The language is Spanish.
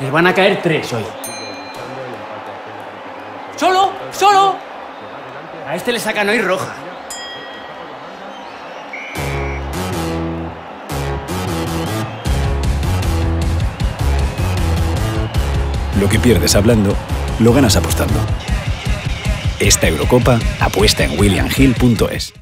Les van a caer tres hoy. ¡Solo! ¡Solo! A este le sacan hoy roja. Lo que pierdes hablando, lo ganas apostando. Esta Eurocopa apuesta en williamhill.es.